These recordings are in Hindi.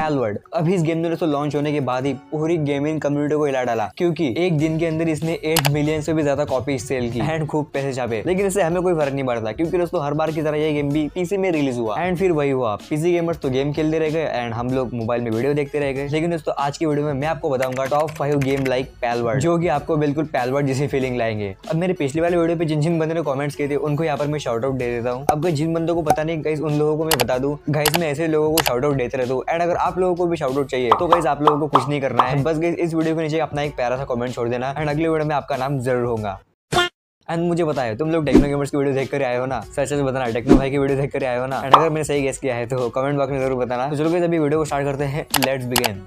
पैलवर्ड अभी इस गेम ने दोस्तों लॉन्च होने के बाद ही पूरी गेमिंग कम्युनिटी को हिला डाला, क्योंकि एक दिन के अंदर इसने एट मिलियन से भी ज़्यादा कॉपी सेल की एंड खूब पैसे छापे। लेकिन इससे हमें कोई फ़र्क नहीं पड़ता, क्योंकि दोस्तों, हर बार की तरह ये गेम भी पीसी में रिलीज़ हुआ। एंड फिर वही हुआ। पीसी गेमर्स तो गेम खेलते रह गए एंड हम लोग मोबाइल में वीडियो देखते रह गए। लेकिन दोस्तों, आज की वीडियो में मैं आपको बताऊँगा top five game like Palworld जो कि आपको बिल्कुल पैलवर्ड जैसी फीलिंग लाएँगे। अब मेरे पिछले वाले वीडियो पे जिन जिन बंदे ने कमेंट्स किए थे, उनको यहाँ पर मैं शाउट आउट दे देता हूँ। अब जिन बंदों को पता नहीं गाइस उन लोगों को मैं बता दूँ। गाइस मैं ऐसे लोगों को शॉर्ट आउट देते रहता हूँ। एंड अगर आप लोगों को भी शाउट आउट चाहिए। तो गई आप लोगों को कुछ नहीं करना है। बस गई इस वीडियो के नीचे अपना एक प्यारा सा कमेंट छोड़ देना। एंड अगले वीडियो में आपका नाम ज़रूर होगा। एंड मुझे बताया तुम लोग टेक्नो गेमर्स की वीडियो देख कर आए हो ना? सच सच बताना टेक्नो भाई की वीडियो देख कर आए हो ना? एंड अगर मैंने सही गेस किया है तो कमेंट बॉक्स में ज़रूर बताना। तो चलो अभी वीडियो को स्टार्ट करते हैं। लेट्स बिगेन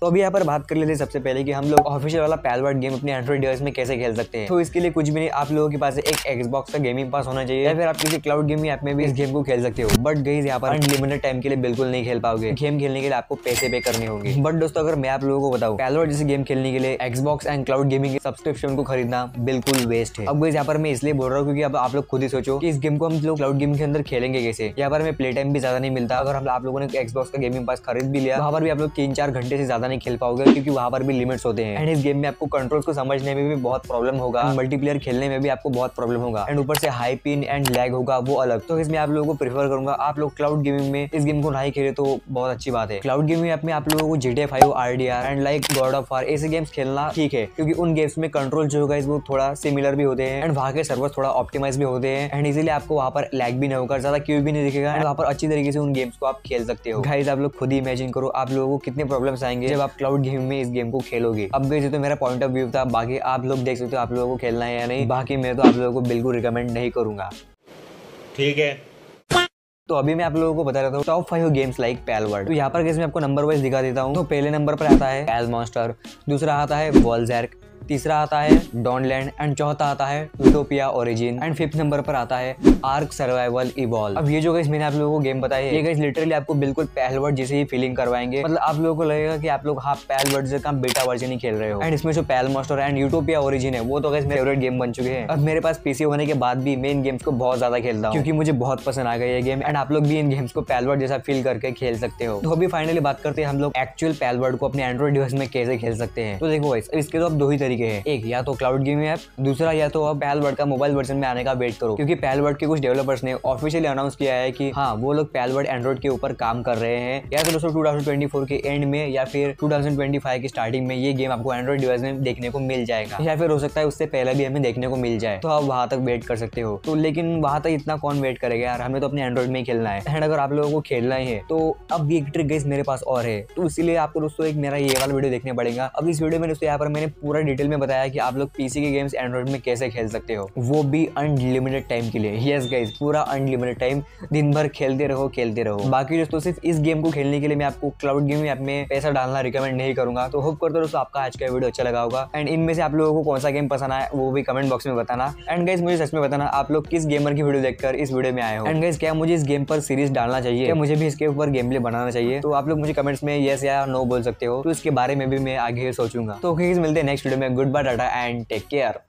तो अभी यहाँ पर बात कर लेते हैं सबसे पहले कि हम लोग ऑफिशियल वाला पैलवर्ड गेम अपने एंड्रॉइड डिवाइस में कैसे खेल सकते हैं। तो इसके लिए कुछ भी नहीं, आप लोगों के पास एक एक्सबॉक्स का गेमिंग पास होना चाहिए या फिर आप किसी क्लाउड गेमिंग ऐप में भी इस गेम को खेल सकते हो। बट गई यहाँ पर अनलिमिटेड टाइम के लिए बिल्कुल नहीं खेल पाओगे। गेम खेलने के लिए आपको पैसे पे करने होंगे। बट दोस्तों, अगर मैं आप लोगों को बताऊँ पैलवर्ड जैसे गेम खेलने के लिए Xbox and cloud gaming subscription को खरीदना बिल्कुल वेस्ट है। अब गई यहाँ पर मैं इसलिए बोल रहा हूँ क्योंकि अब आप लोग खुद ही सोचो कि इस गेम को हम लोग क्लाउड गेम के अंदर खेलेंगे कैसे। यहाँ पर हमें प्ले टाइम भी ज़्यादा नहीं मिलता। अगर हम आप लोगों ने एक्सबॉक्स का गेमिंग पास खरीद भी लिया, वहाँ पर भी आप लोग तीन चार घंटे से ज़्यादा नहीं खेल पाओगे क्योंकि वहाँ पर भी लिमिट्स होते हैं। एंड इस गेम में आपको कंट्रोल को समझने में भी बहुत प्रॉब्लम होगा। मल्टीप्लेयर खेलने में भी आपको बहुत प्रॉब्लम होगा। एंड ऊपर से हाई पिन एंड लैग होगा वो अलग। तो इसमें आप लोगों को प्रीफर करूँगा। आप लोग क्लाउड गेमिंग में इस गेम को नहीं खेले तो बहुत अच्छी बात है। क्लाउड गेमिंग ऐप में आप लोगों को GTA five R D R and like god of war ऐसे गेम्स खेलना ठीक है। क्योंकि उन गेम्स में कंट्रोल जो होगा, वो थोड़ा सिमिलर भी होते हैं। एंड वहाँ के सर्वर थोड़ा ऑप्टिमाइज भी होते हैं। एंड इजिली आपको वहाँ पर लैग भी नहीं होगा। ज़्यादा क्यू भी नहीं दिखेगा। एंड वहाँ पर अच्छी तरीके से उन गेम्स को आप खेल सकते हो। गाइस आप लोग खुद ही इमेजिन करो। आप लोगों को कितने प्रॉब्लम्स आएँगे। जब आप क्लाउड गेम में इस गेम को खेलोगे अब गई तो मेरा पॉइंट ऑफ़ व्यू था बाकी आप लोग देख सकते हो आप लोगों को खेलना है या नहीं बाकी मैं तो आप लोगों को बिल्कुल रिकमेंड नहीं करूँगा। ठीक है। तो अभी मैं आप लोगों को बता रहा हूँ top five games like Palworld तो यहाँ पर कैसे मैं आपको नंबर वाइज दिखा देता हूँ। तो पहले नंबर पर आता है पैल मॉन्स्टर दूसरा आता है वॉलजैर्क तीसरा आता है डॉनलैंड एंड चौथा आता है Utopia Origin and fifth number पर आता है आर्क सर्वाइवल इवॉल्व अब ये जो गई मैंने आप लोगों को गेम बताया ये गई लिटरली आपको बिल्कुल पहलवर्ड जैसे ही फीलिंग करवाएँगे। मतलब आप लोगों को लगेगा कि आप लोग हाँ पहलवर्ड से कम बेटा वर्जन ही खेल रहे हो। एंड इसमें जो पैल मास्टर एंड यूटोपिया ओरिजिन है, वो तो गई फेवरेट गेम बन चुके हैं। अब मेरे पास पीसी होने के बाद भी मैं इन गेम्स को बहुत ज़्यादा खेलता हूँ, क्योंकि मुझे बहुत पसंद आ गया ये गेम एंड आप लोग भी इन गेम्स को पैलवर्ड जैसा फील करके खेल सकते हो। तो अभी फाइनली बात करते हैं हम लोग एक्चुअल पैलवर्ड को अपने एंड्रॉइड डिवाइस में कैसे खेल सकते हैं। तो देखो इसके तो आप दो ही तरीके हैं। एक, या तो क्लाउड गेमिंग ऐप दूसरा, या तो अब पैलवर्ड का मोबाइल वर्जन में आने का वेट करो। क्योंकि पैलवर्ड के कुछ डेवलपर्स ने ऑफिशियली अनाउंस किया है कि हाँ वो लोग पैलवर्ड एंड्रॉइड के ऊपर काम कर रहे हैं। या तो दोस्तों 2024 के एंड में, या फिर 2025 की स्टार्टिंग में ये गेम आपको एंड्रॉइड डिवाइस में देखने को मिल जाएगा। या फिर हो सकता है उससे पहले भी हमें देखने को मिल जाए। तो आप वहाँ तक वेट कर सकते हो। तो लेकिन वहाँ तक इतना कौन वेट करेगा यार? हमें तो अपने एंड्रॉइड में ही खेलना है। एंड अगर आप लोगों को खेलना ही है तो अब एक ट्रिक गेस मेरे पास और है। तो इसीलिए आपको दोस्तों, एक मेरा ये वाला वीडियो देखने पड़ेगा। अब इस वीडियो में दोस्तों, यहाँ पर मैंने पूरा डिटेल में बताया कि आप लोग पीसी के गेम्स एंड्रॉइड में कैसे खेल सकते हो? वो भी अनलिमिटेड टाइम के लिए। यस गाइज़ पूरा अनलिमिटेड टाइम दिन भर खेलते रहो खेलते रहो। बाकी दोस्तों, सिर्फ़ इस गेम को खेलने के लिए मैं आपको क्लाउड गेम ऐप में पैसा डालना रिकमेंड नहीं करूँगा। तो होप करते दोस्तों, आपका आज का वीडियो अच्छा लगा होगा। एंड इनमें से आप लोगों को कौन सा गेम पसंद आया, वो भी कमेंट बॉक्स में बताना। एंड गाइज़ मुझे सच में बताना, आप लोग किस गेमर की वीडियो देखकर इस वीडियो में आए हो? एंड गाइज़ क्या मुझे इस गेम पर सीरीज़ डालना चाहिए? क्या मुझे भी इसके ऊपर गेम प्ले बनाना चाहिए? तो आप लोग मुझे कमेंट्स में यस या नो बोल सकते हो। तो इसके बारे में भी मैं आगे सोचूँगा। तो मिलते हैं नेक्स्ट वीडियो में। Goodbye, Tata, and take care.